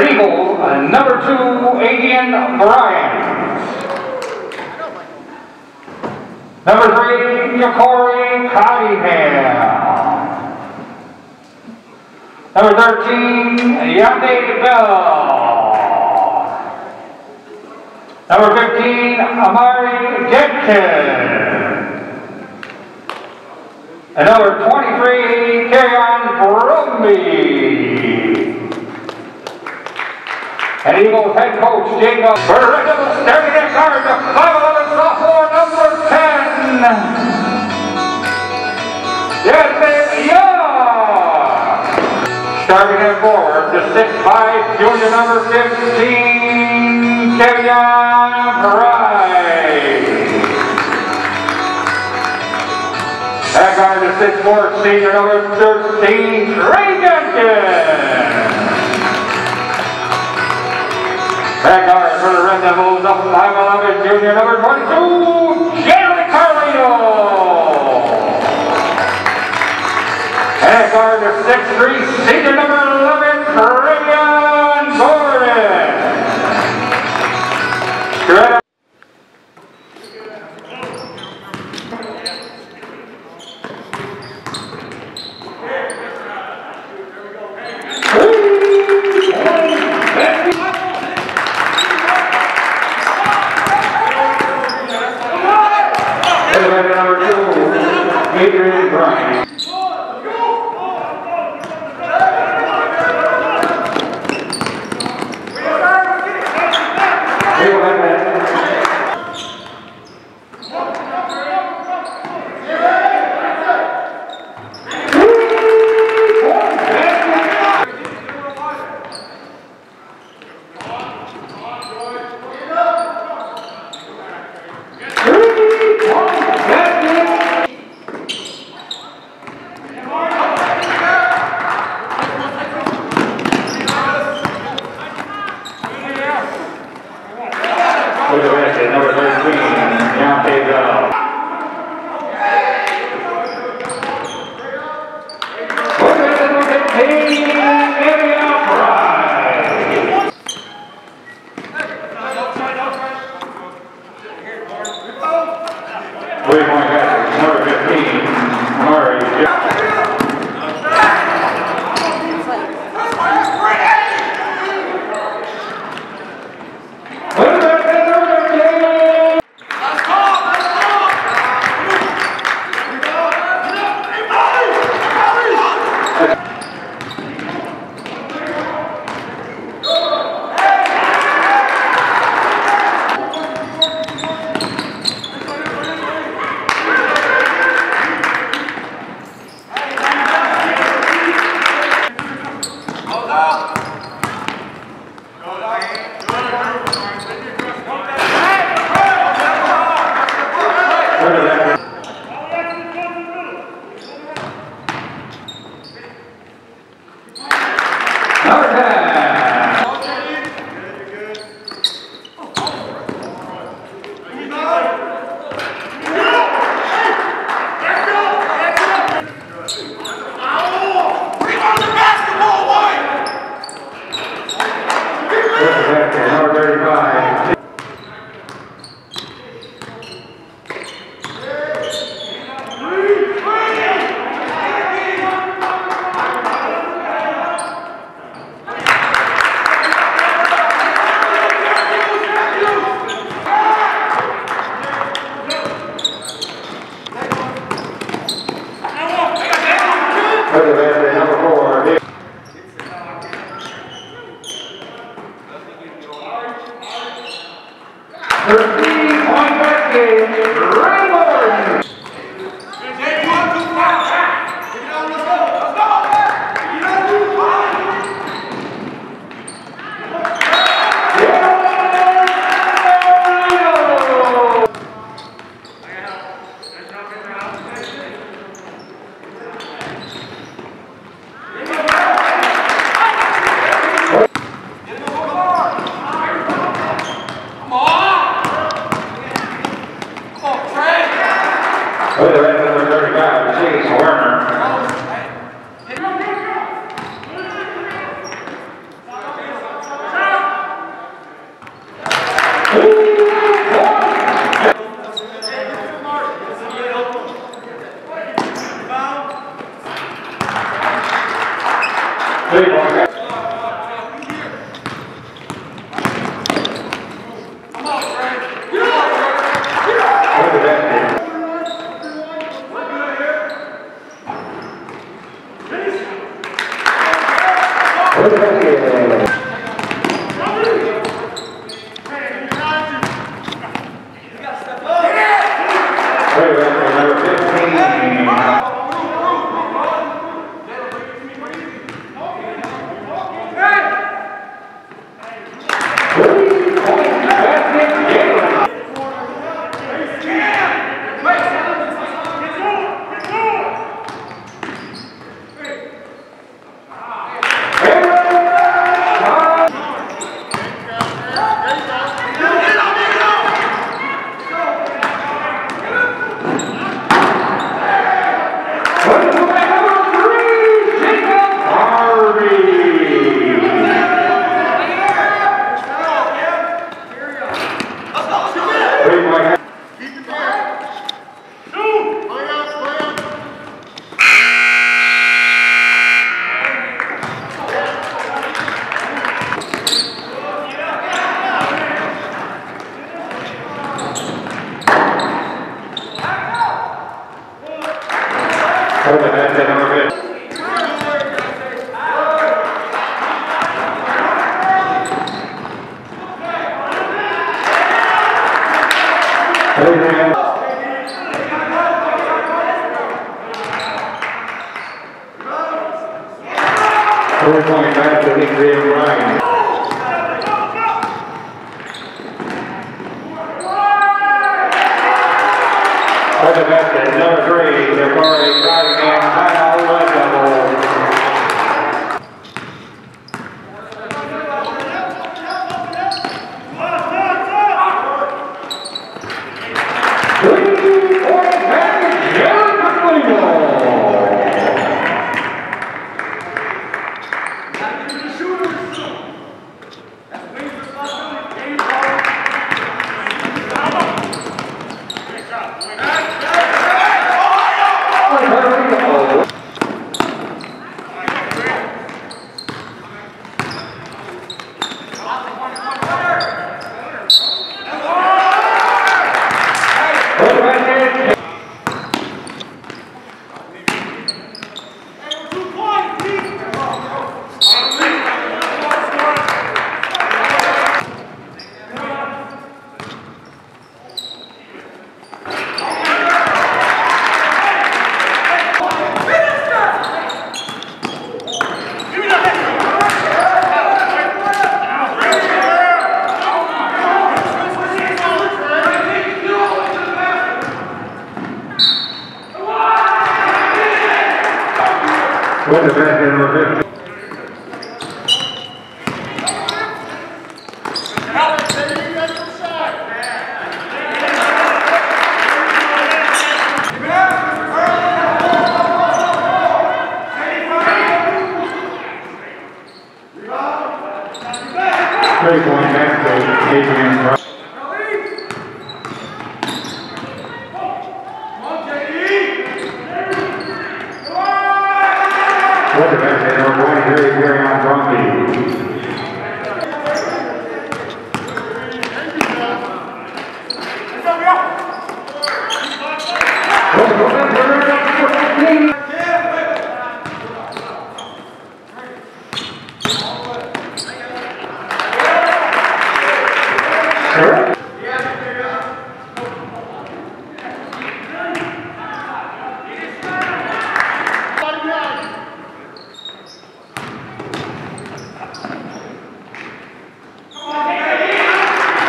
Eagle, uh, number two, Adrian Bryant. Number three, Corey Cottingham. Number 13, Yande Bell. Number 15, Amari Jenkins. And number 23, Terryon Brumby. And Eagles head coach Jacob Burrill starting at guard, the 5'11 Starting at forward, the 6'5 junior number 15, Kevin Price. At guard, the 6'4 senior number 13, Trey. Back guard for the Red Devils, up 5'11", junior number 22, two, Adrian Bryant. With the basket, number 13, Deontay Thank you. With the red number 35, Chase Werner. Three point. With the red With the red With the red number 15. Three point basket, Galen. Number 15. Four point basket, Adrian Ryan. For the number three, Dakari Cottingham, timeout, red double. Three point basket, Jared McLeod. With the basket, number 15. Three point basket, Adrian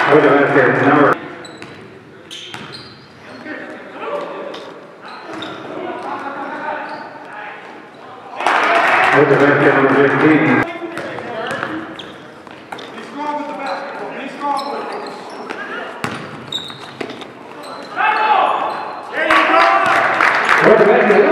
What He's strong with the basketball. He's strong with you the basket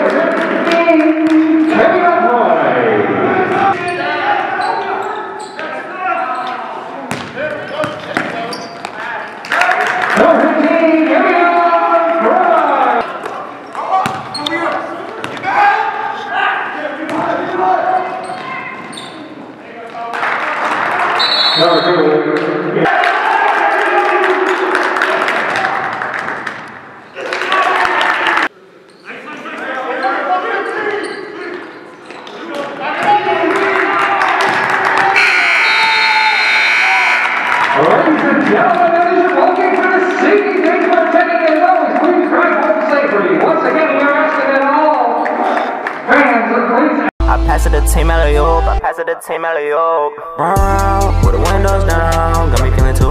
the team, alley-oop. Run around with the windows down, got me feeling too